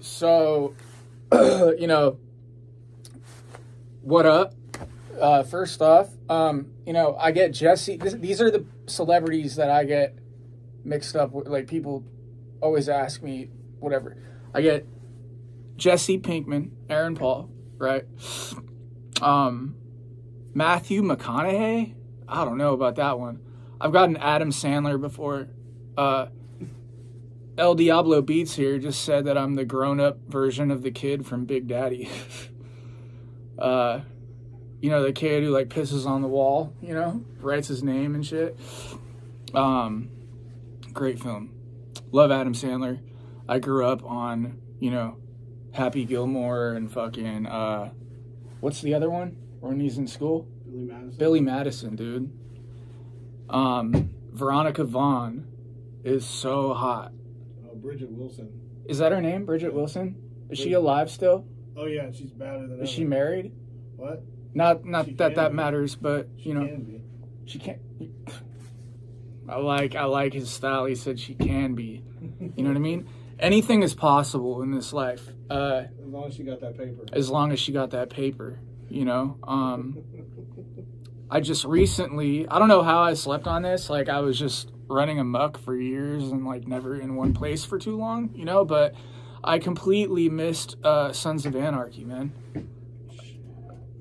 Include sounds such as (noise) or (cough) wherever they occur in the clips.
so, (clears throat) you know, what up? Uh, first off, um, you know, I get Jesse. This, these are the celebrities that I get mixed up with. Like people always ask me, whatever. I get Jesse Pinkman, Aaron Paul, right? Um, Matthew McConaughey. I don't know about that one. I've gotten Adam Sandler before. Uh, El Diablo Beats here just said that I'm the grown up version of the kid from Big Daddy. (laughs) uh, you know, the kid who like pisses on the wall, you know, writes his name and shit. Um, great film. Love Adam Sandler. I grew up on, you know, Happy Gilmore and fucking, uh, what's the other one when he's in school? Billy Madison. Billy Madison, dude. Um, Veronica Vaughn is so hot. Bridgette Wilson. Is that her name, Bridgette Wilson? Is she alive still? Oh yeah, she's better than. Is ever. she married? What? Not, not She that that be. matters, but She you know, can be. she can't. I like, I like his style. He said she can be. You know what I mean? (laughs) Anything is possible in this life, uh, As long as she got that paper. as long as she got that paper. You know. Um, (laughs) I just recently, I don't know how I slept on this. Like I was just running amok for years and like never in one place for too long, you know, but I completely missed uh Sons of Anarchy, man.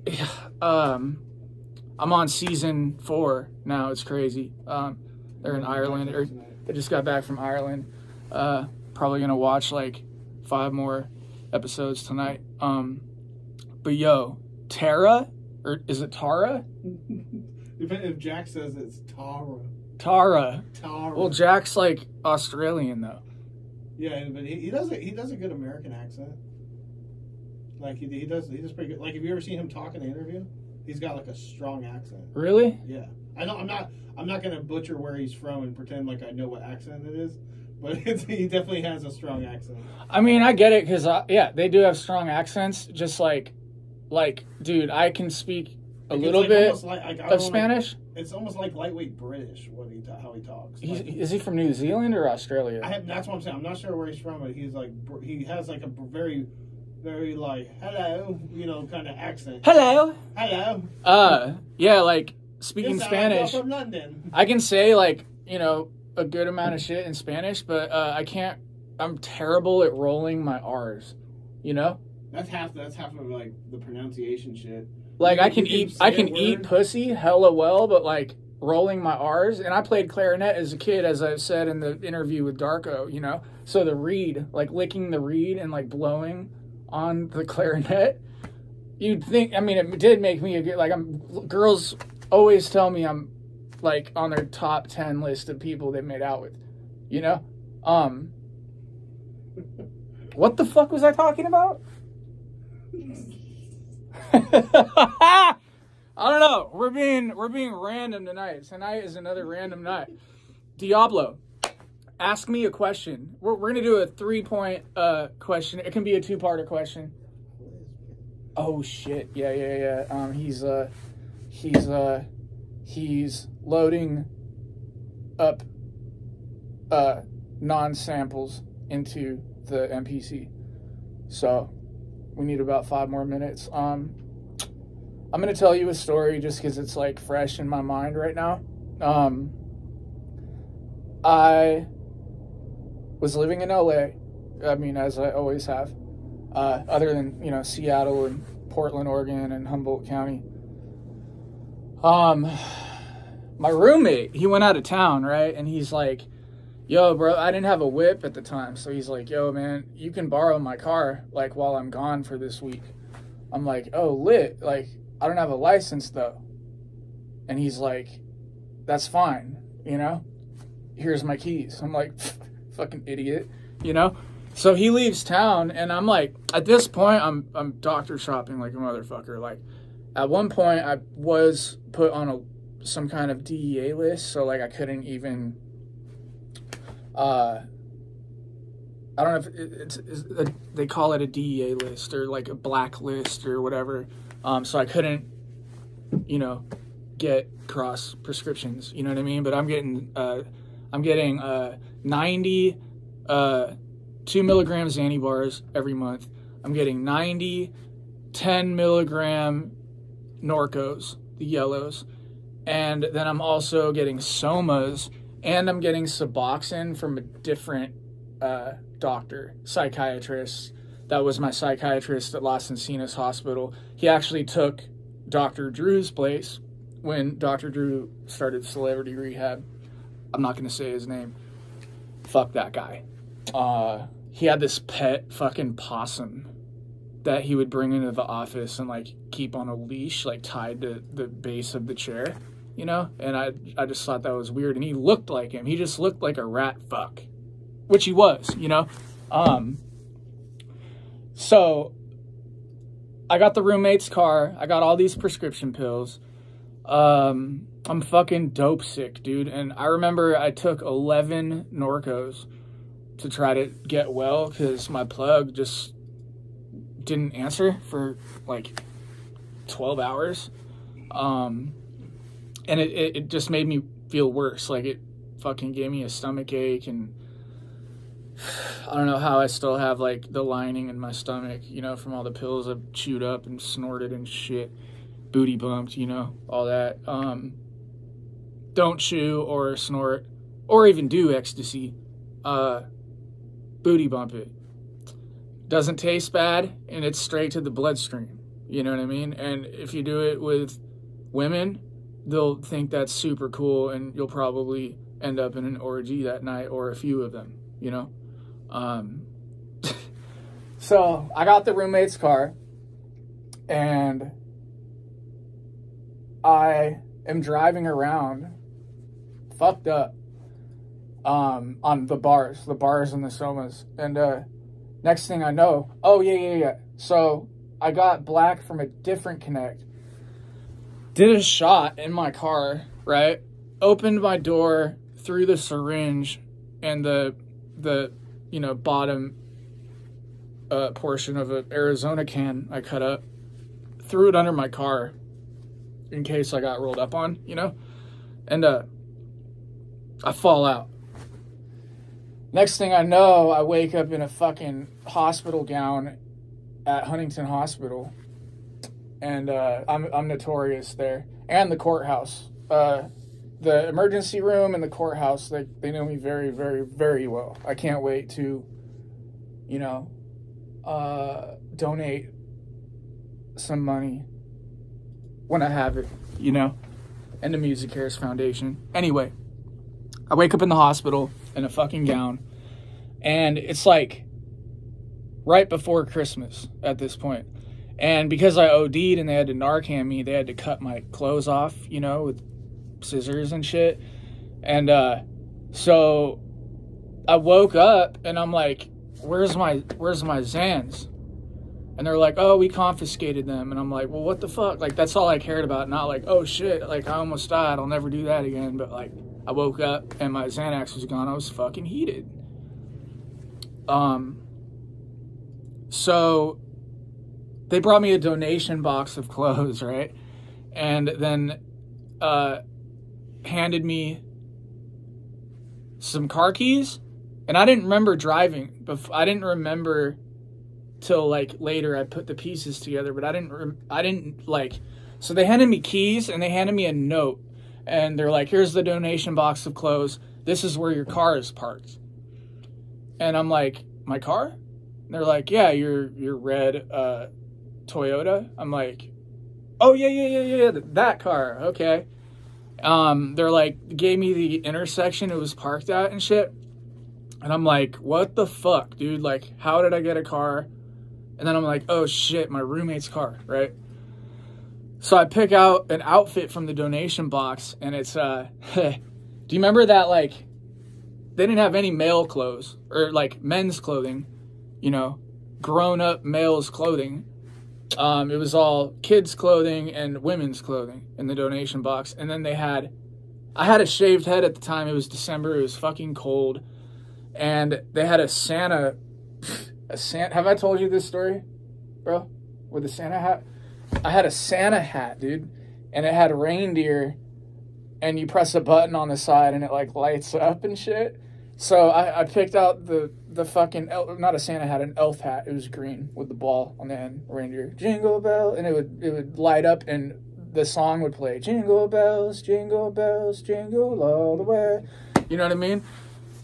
(sighs) Um I'm on season 4 now. It's crazy. Um they're in Ireland or they just got back from Ireland. Uh probably to watch like five more episodes tonight. Um but yo, Tara or is it Tara? (laughs) If, if Jax says it's Tara, Tara. Tara. Well, Jack's like Australian though. yeah, but he, he does a, he does a good American accent. Like he, he does he does pretty good. Like have you ever seen him talk in an interview? He's got like a strong accent. Really? Yeah, I know. I'm not. I'm not gonna butcher where he's from and pretend like I know what accent it is, but (laughs) it's, he definitely has a strong accent. I mean, I get it because yeah, they do have strong accents. Just like, like, dude, I can speak a little like bit like, like, of wanna- Spanish. It's almost like lightweight British what he ta- how he talks. Like, is he from New Zealand or Australia? I have, that's what I'm saying. I'm not sure where he's from, but he's like he has like a very, very like hello, you know, kind of accent. Hello. Hello. Uh, yeah, like speaking You sound like you're Spanish. from London. I can say like you know a good amount of shit in Spanish, but uh, I can't. I'm terrible at rolling my R's. You know, That's half. That's half of like the pronunciation shit. Like I can eat. I can eat pussy hella well, but like rolling my R's. And I played clarinet as a kid, as I've said in the interview with Darko. You know, so the reed, like licking the reed and like blowing on the (laughs) clarinet. You'd think. I mean, it did make me a good. Like I'm. Girls always tell me I'm like on their top 10 list of people they made out with you know um (laughs) what the fuck was i talking about (laughs) (laughs) i don't know. We're being we're being random tonight. Tonight is another random night. Diablo ask me a question. We're, we're gonna do a three point uh question. It can be a two-parter question. Oh shit. Yeah yeah yeah. Um he's uh he's uh he's loading up uh non-samples into the MPC. So we need about five more minutes. Um I'm gonna tell you a story just because it's like fresh in my mind right now. Um I was living in LA. I mean, as I always have. Uh, other than you know Seattle and Portland, Oregon, and Humboldt County. Um, my roommate, he went out of town, right? And he's like, "Yo, bro, I didn't have a whip at the time, so he's like, "Yo, man, you can borrow my car like while I'm gone for this week." I'm like, "Oh, lit. Like, I don't have a license though." And he's like, "That's fine, you know. Here's my keys." I'm like, (laughs) "Fucking idiot," you know. So he leaves town, and I'm like, at this point, I'm I'm doctor shopping like a motherfucker. Like, at one point, I was put on a some kind of DEA list, so like I couldn't even. Uh, I don't know if it, it's, it's a, they call it a DEA list or like a black list or whatever. Um, so I couldn't, you know, get cross prescriptions. You know what I mean? But I'm getting, uh, I'm getting uh, 90 uh, two milligrams Xanny bars every month. I'm getting 90, 10 milligram Norcos, the yellows. And then I'm also getting Somas and I'm getting Suboxone from a different uh, doctor, psychiatrist. That was my psychiatrist at Las Encinas Hospital. He actually took Dr. Drew's place when Dr. Drew started Celebrity Rehab. I'm not going to say his name. Fuck that guy. Uh, he had this pet fucking possum that he would bring into the office and like keep on a leash, like tied to the base of the chair, you know? And I, I just thought that was weird. And he looked like him. He just looked like a rat fuck, which he was, you know? Um, so I got the roommate's car. I got all these prescription pills. Um, I'm fucking dope sick, dude. And I remember I took 11 Norcos to try to get well because my plug just didn't answer for like 12 hours. Um, and it, it, it just made me feel worse. Like it fucking gave me a stomach ache and (sighs) I don't know how I still have like the lining in my stomach, you know, from all the pills I've chewed up and snorted and shit. Booty bumped, you know, all that. Um, don't chew or snort or even do ecstasy. Uh, booty bump it. Doesn't taste bad and it's straight to the bloodstream. You know what I mean? And if you do it with women, they'll think that's super cool and you'll probably end up in an orgy that night or a few of them, you know? Um, (laughs) so I got the roommate's car and I am driving around fucked up um, on the bars, the bars and the somas. And uh, next thing I know, oh, yeah, yeah, yeah. So I got black from a different connect. Did a shot in my car, right? Opened my door, threw the syringe and the the you know, bottom uh, portion of an Arizona can I cut up, threw it under my car in case I got rolled up on, you know, and uh, I fall out. Next thing I know, I wake up in a fucking hospital gown at Huntington Hospital, and uh, I'm I'm notorious there, and the courthouse. Uh, the emergency room and the courthouse, they, they know me very, very, very well. I can't wait to, you know, uh, donate some money when I have it, you know, and the MusiCares Foundation. Anyway, I wake up in the hospital in a fucking gown, and it's like right before Christmas at this point. And because I OD'd and they had to Narcan me, they had to cut my clothes off, you know, with scissors and shit. And uh, so I woke up and I'm like, "Where's my Where's my Zans?" And they're like, "Oh, we confiscated them." And I'm like, "Well, what the fuck?" Like that's all I cared about. Not like, "Oh shit!" Like I almost died. I'll never do that again. But like, I woke up and my Xanax was gone. I was fucking heated. Um. So they brought me a donation box of clothes, right? And then uh, handed me some car keys and I didn't remember driving. But I didn't remember till like later I put the pieces together, but I didn't I didn't like so they handed me keys and they handed me a note and they're like here's the donation box of clothes. This is where your car is parked. And I'm like, "My car?" And they're like, "Yeah, your your red uh Toyota." I'm like, "Oh, yeah, yeah, yeah, yeah, that car." Okay. Um, they're like gave me the intersection it was parked at and shit. And I'm like, what the fuck, dude? Like, how did I get a car? And then I'm like, oh shit, my roommate's car, right? So I pick out an outfit from the donation box, and it's uh, (laughs) do you remember that like they didn't have any male clothes or like men's clothing, you know, grown up males clothing. Um, it was all kids' clothing and women's clothing in the donation box. And then they had, I had a shaved head at the time. It was December. It was fucking cold. And they had a Santa, a Santa. Have I told you this story, bro? With the Santa hat? I had a Santa hat, dude. And it had reindeer. And you press a button on the side and it like lights up and shit. So I, I picked out the the fucking el- not a Santa hat, an elf hat. It was green with the ball on the end, reindeer jingle bell, and it would it would light up, and the song would play jingle bells, jingle bells, jingle all the way. You know what I mean?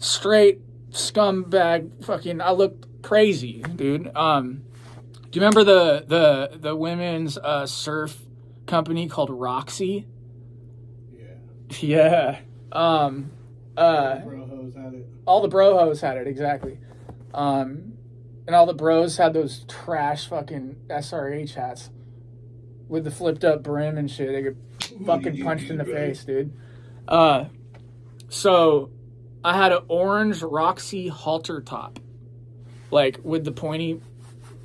Straight scumbag, fucking. I looked crazy, dude. Um, do you remember the the the women's uh, surf company called Roxy? Yeah. (laughs) Yeah. Um, uh, Bro hose had it. all the bro hoes had it exactly, um, and all the bros had those trash fucking SRH hats with the flipped up brim and shit. They get fucking punched in the face, dude. Uh, so I had an orange Roxy halter top, like with the pointy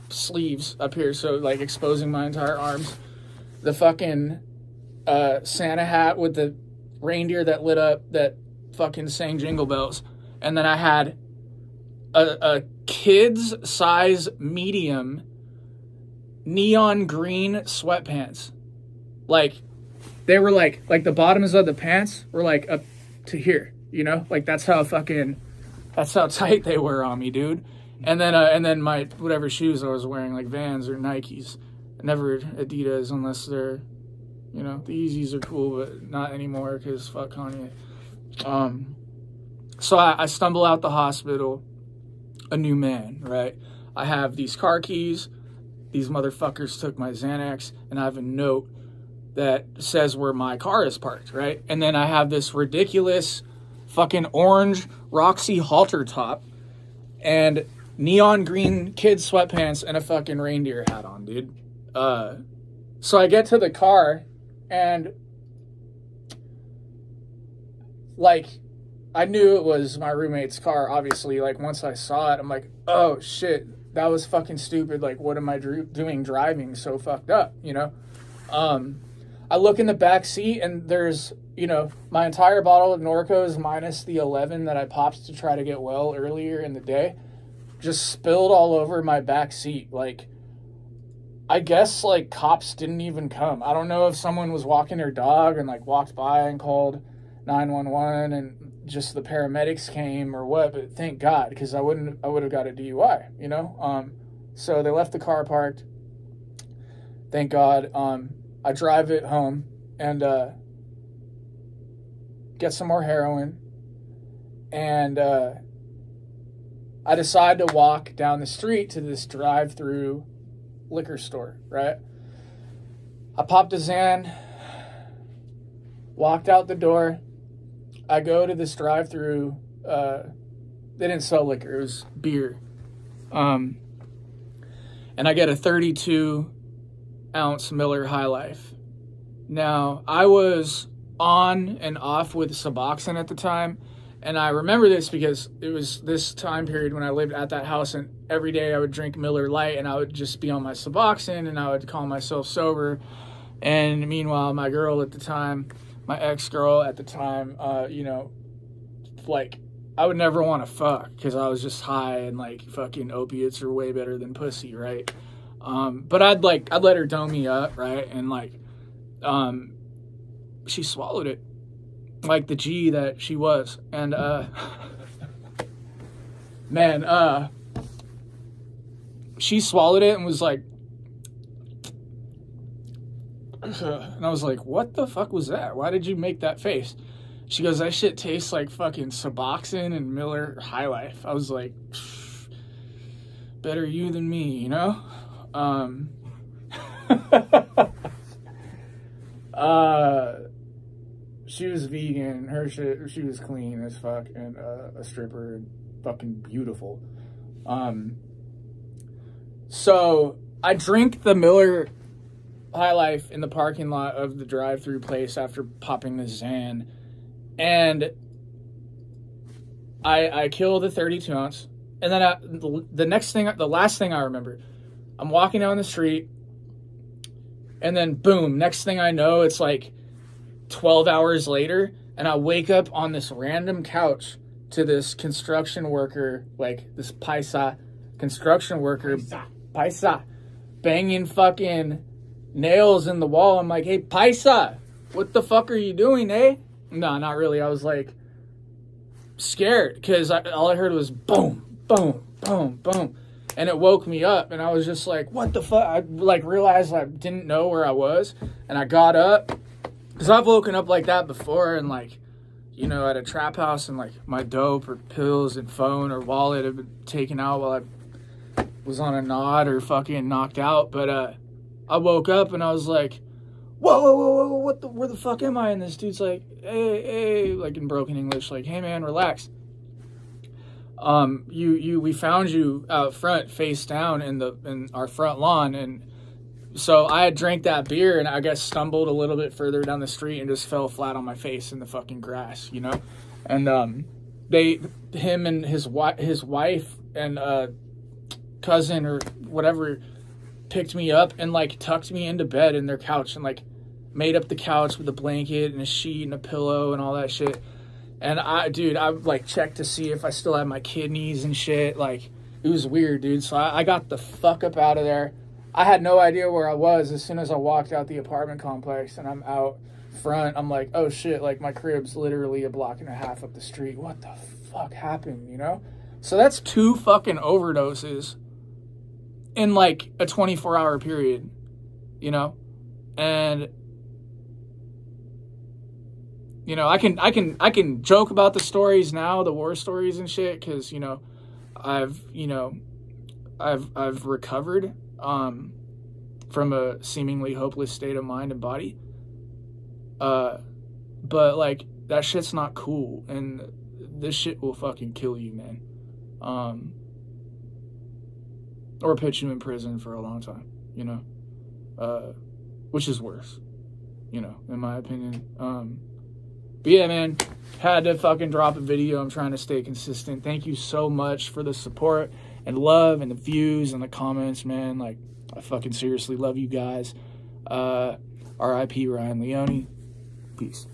sleeves up here, so like exposing my entire arms. The fucking uh, Santa hat with the reindeer that lit up that fucking sang jingle bells, and then I had a, a kid's size medium neon green sweatpants, like they were like like the bottoms of the pants were like up to here, you know, like that's how fucking that's how (laughs) tight they were on me, dude. And then uh, and then my whatever shoes I was wearing, like Vans or Nikes, never Adidas unless they're, you know, the Yeezys are cool, but not anymore because fuck Kanye. Um, so I, I stumble out the hospital, a new man, right? I have these car keys. These motherfuckers took my Xanax, and I have a note that says where my car is parked, right? And then I have this ridiculous fucking orange Roxy halter top and neon green kid sweatpants and a fucking reindeer hat on, dude. Uh, so I get to the car and like I knew it was my roommate's car, obviously. Like once I saw it, I'm like, oh shit, that was fucking stupid. Like, what am I doing driving so fucked up, you know? Um, I look in the back seat and there's, you know, my entire bottle of Norcos minus the 11 that I popped to try to get well earlier in the day just spilled all over my back seat. Like, I guess like cops didn't even come. I don't know if someone was walking their dog and like walked by and called 911 and just the paramedics came or what, but thank God because I wouldn't I would have got a DUI, you know? Um so they left the car parked. Thank God. Um I drive it home and uh get some more heroin and uh I decide to walk down the street to this drive-through liquor store, right? I popped a Xan, walked out the door. I go to this drive-through. Uh, they didn't sell liquor; it was beer. Um, and I get a 32 ounce Miller High Life. Now I was on and off with Suboxone at the time, and I remember this because it was this time period when I lived at that house, and every day I would drink Miller Lite, and I would just be on my Suboxone, and I would call myself sober. And meanwhile, my girl at the time, my ex girl at the time, uh, you know, like I would never want to fuck because I was just high and like fucking opiates are way better than pussy, right? Um, but I'd like I'd let her dome me up, right? And like, um, she swallowed it like the G that she was. And uh (laughs) man, uh she swallowed it and was like (laughs) and I was like, "What the fuck was that? Why did you make that face?" She goes, "That shit tastes like fucking Suboxone and Miller High Life." I was like, "Better you than me, you know?" Um (laughs) uh she was vegan. Her shit, she was clean as fuck and uh, a stripper and fucking beautiful. Um, so I drink the Miller High Life in the parking lot of the drive-through place after popping the Xan, and I I kill the 32 ounce, and then I, the, the next thing, the last thing I remember, I'm walking down the street, and then boom, next thing I know, it's like 12 hours later. And I wake up on this random couch to this construction worker, like this paisa construction worker, Paisa. paisa, banging fucking nails in the wall. I'm like, hey, paisa, what the fuck are you doing, eh? No, not really. I was like, scared because all I heard was boom, boom, boom, boom, and it woke me up, and I was just like, "What the fuck?" I like realized I didn't know where I was, and I got up because I've woken up like that before, and like, you know, at a trap house, and like my dope or pills and phone or wallet have been taken out while I was on a nod or fucking knocked out, but uh, I woke up and I was like whoa, whoa, whoa, whoa, what the, where the fuck am I? And this dude's like, hey, hey, like in broken English, like, hey man, relax. Um, you, you, we found you out front, face down in the in our front lawn, and so I had drank that beer, and I guess stumbled a little bit further down the street and just fell flat on my face in the fucking grass, you know. And um, they, him and his wife, his wife and uh, cousin or whatever, picked me up and like tucked me into bed in their couch and like made up the couch with a blanket and a sheet and a pillow and all that shit. And I, dude, I like checked to see if I still had my kidneys and shit. Like, it was weird, dude. So I, I got the fuck up out of there. I had no idea where I was as soon as I walked out the apartment complex and I'm out front. I'm like, oh shit, like my crib's literally a block and a half up the street. What the fuck happened, you know? So that's two fucking overdoses in like a 24 hour period, you know? And you know, I can I can I can joke about the stories now, the war stories and shit cuz you know, I've, you know, I've I've recovered um from a seemingly hopeless state of mind and body. Uh but like that shit's not cool and this shit will fucking kill you, man. Um or put you in prison for a long time, you know, uh, which is worse, you know, in my opinion. Um, but yeah, man, had to fucking drop a video. I'm trying to stay consistent. Thank you so much for the support and love and the views and the comments, man. Like, I fucking seriously love you guys. Uh, RIP Ryan Leone. Peace.